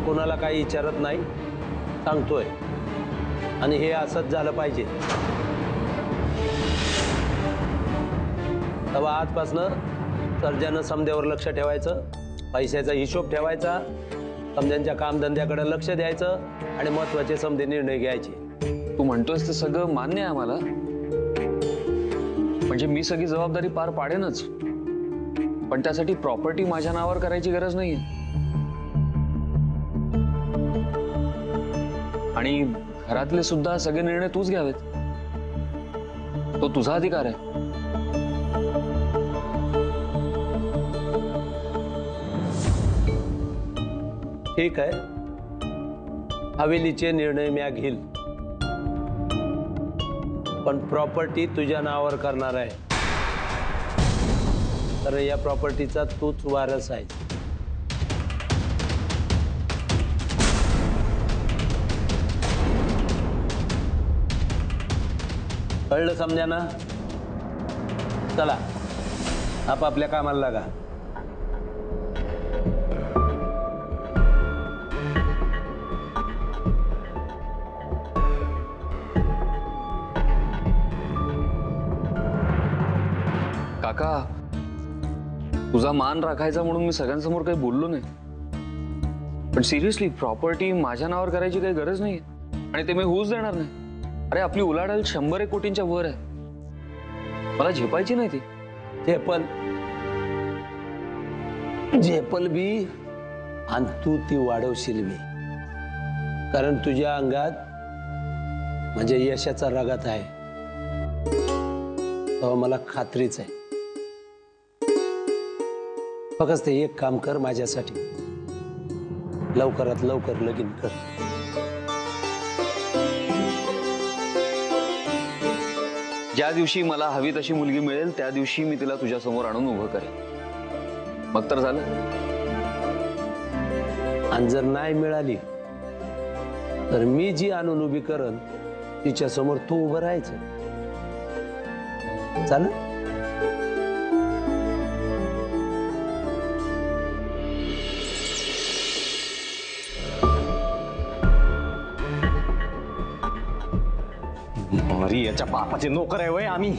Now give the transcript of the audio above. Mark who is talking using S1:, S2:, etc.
S1: कोणाला काही विचारत नाही सांगतोय. आणि हे असंच झालं पाहिजे. तेव्हा आजपासनं सर्जानं समध्यावर लक्ष ठेवायचं पैशाचा हिशोब ठेवायचा समध्यांच्या कामधंद्याकडे लक्ष द्यायचं आणि महत्त्वाचे समधे निर्णय घ्यायचे.
S2: तू म्हणतोयस ते सगळं मान्य आहे आम्हाला. म्हणजे मी सगळी जबाबदारी पार पाडेनच. पण त्यासाठी प्रॉपर्टी माझ्या नावावर करायची गरज नाहीये. आणि घरातले सुद्धा सगळे निर्णय तूच घ्यावेत. तो तुझा अधिकार आहे.
S1: ठीक आहे. हवेलीचे निर्णय म्या घेईल. पण प्रॉपर्टी तुझ्या नावावर करणार आहे. तर या प्रॉपर्टीचा तूच वारस आहे. कळलं समजा ना चला आपापल्या कामाला लागा.
S2: काका तुझा मान राखायचा म्हणून मी सगळ्यांसमोर काही बोललो नाही. पण सिरियसली प्रॉपर्टी माझ्या नावावर करायची काही गरज नाही आणि ते मी होऊच देणार नाही. अरे आपली उलाढाल शंभर एक कोटींच्या वर आहे. मला झेपायची नाही ती.
S1: झेपल. झेपल बी आणि तू ती वाढवशील बी. कारण तुझ्या अंगात म्हणजे यशाचा रगात आहे. तेव्हा मला खात्रीच आहे. फक्त ते एक काम कर माझ्यासाठी. लवकरात लवकर लगीन कर.
S2: ज्या दिवशी मला हवी तशी मुलगी मिळेल त्या दिवशी मी तिला तुझ्या समोर आणून उभं करेन. मग तर झालं.
S1: आणि जर नाही मिळाली तर मी जी आणून उभी करन तिच्या समोर तू उभं राहायचं. चालेल?
S3: अरे याच्या बापाचे नोकर आहे वय आम्ही.